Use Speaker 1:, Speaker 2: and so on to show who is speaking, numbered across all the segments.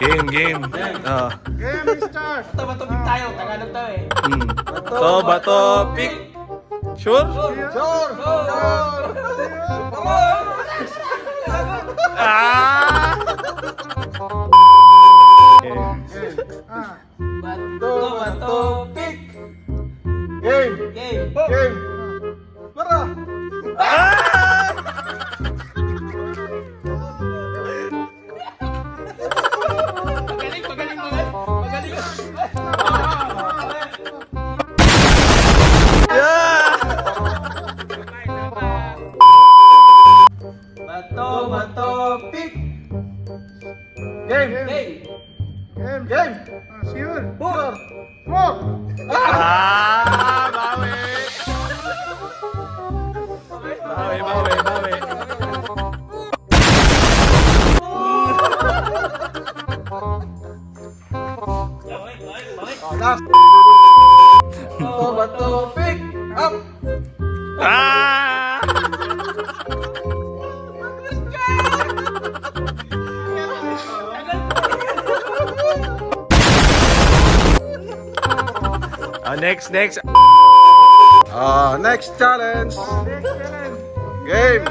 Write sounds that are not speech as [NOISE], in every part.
Speaker 1: Game, game. Oh.
Speaker 2: Game start!
Speaker 3: Bato, bato, pick tayo. Tagalog tayo eh.
Speaker 1: Mm. So, bato, pick. Sure?
Speaker 2: Sure!
Speaker 1: Ah!
Speaker 2: Ah!
Speaker 1: Bawi! Bawi, bawi, bawi.
Speaker 2: Oh, last!
Speaker 3: Bato, bato, pick.
Speaker 2: Up!
Speaker 1: Ah! Ah, next, next.
Speaker 2: Ah, next challenge! Game!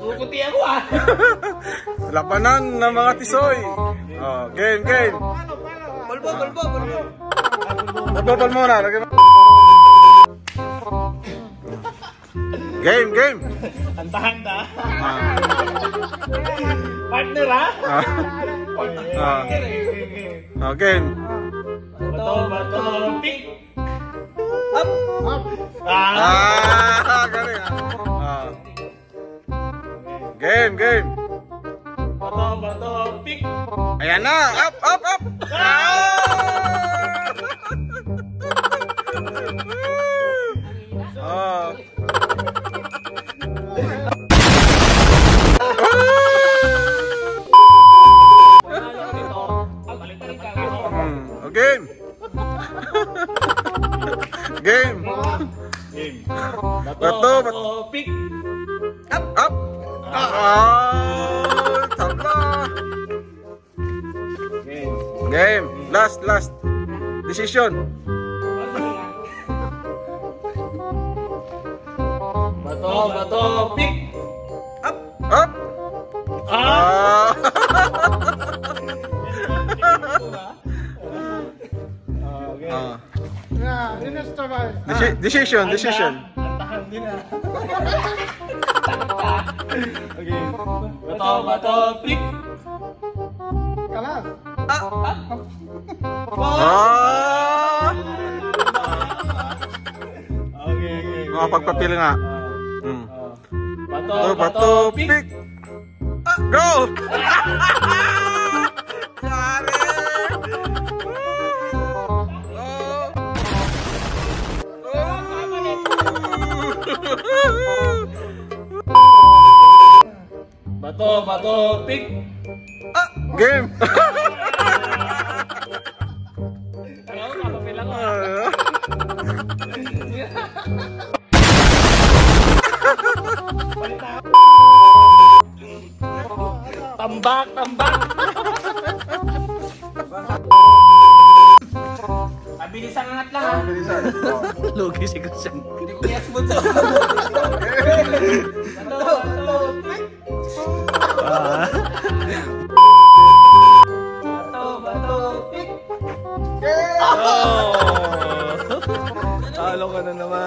Speaker 3: Kukuti ako ah. [LAUGHS]
Speaker 2: Labanan ng mga tisoy! Oh, game, game!
Speaker 3: Bulbo, bulbo, bulbo.
Speaker 2: Magbabal muna, lagyan Game, game!
Speaker 3: Handa-handa.
Speaker 2: Ah,
Speaker 3: Partner ha?
Speaker 2: ah, ah, ah, game!
Speaker 3: Bato, bato, pick. Up.
Speaker 2: Up!
Speaker 3: Ah.
Speaker 2: Ah, galing. Ah. Game, game!
Speaker 3: Bato, bato, pick.
Speaker 2: Ayan na! Up, up, up! Ah! Game! Bato, bato.
Speaker 3: pick.
Speaker 2: Up! Up! Ah! Tabla! Game! Last, last! Decision!
Speaker 3: Bato, bato, pick.
Speaker 2: Deci- decision, decision.
Speaker 3: Din ah. [LAUGHS] Okay. Bato, bato, pick.
Speaker 2: Ah!
Speaker 3: Okay, okay.
Speaker 2: Mga pagpapili nga.
Speaker 3: Bato,
Speaker 2: Bato, bato, pick! Ah, go! [LAUGHS]
Speaker 3: Pick.
Speaker 2: Ah, game!
Speaker 3: Ano, kapapil ako.
Speaker 2: Ah.
Speaker 3: Tambak, tambak. Abilis ang angat lang ha.
Speaker 2: Bilisan. Oh. [LAUGHS]
Speaker 1: Lugi si Christian.
Speaker 3: Hindi ko i-smooth sa [LAUGHS]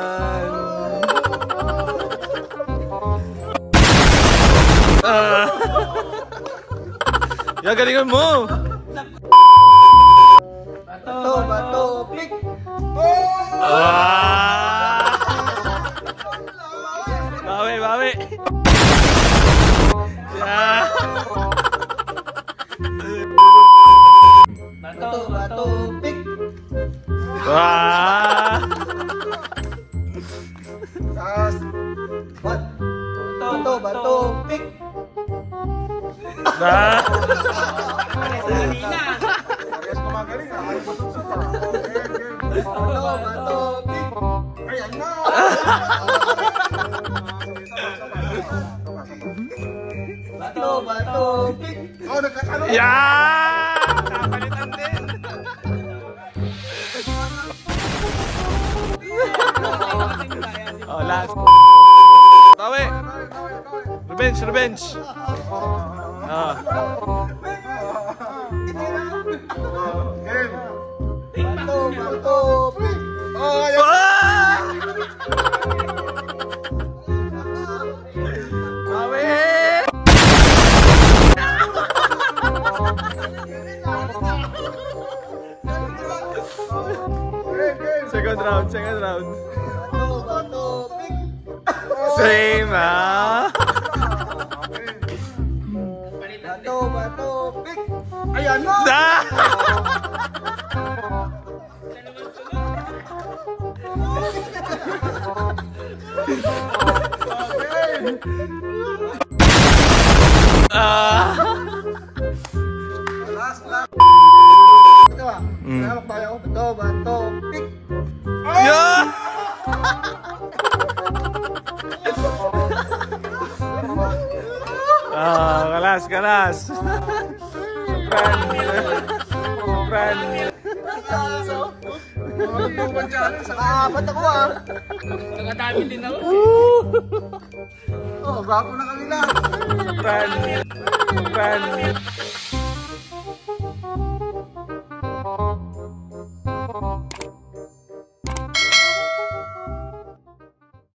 Speaker 1: naman. Ah. Mo.
Speaker 3: Bato, bato, pick.
Speaker 1: Ah. Bawi, bawi. Yeah.
Speaker 3: Bato, bato, pick.
Speaker 1: Wah.
Speaker 3: Bato, bato!
Speaker 2: Oh, nagkatalo.
Speaker 1: Yan! Napalitan din. [LAUGHS] oh, last. Tawi. Revenge, revenge. Ah. Second round, second round. Same, ah.
Speaker 4: Bato, bato, pick!
Speaker 2: Ayan na. Game.
Speaker 1: Ah!
Speaker 2: Last, last.
Speaker 4: Ito ah.
Speaker 1: Mm.
Speaker 4: Bato, bato, pick!
Speaker 1: Ah, kalas, kalas. Friend. Friend.
Speaker 2: Mga luban dyan. Sa
Speaker 4: Apat ako ah.
Speaker 3: Nakadami din ako.
Speaker 2: Oh, gwapo na kami na.
Speaker 1: Friend. Friend.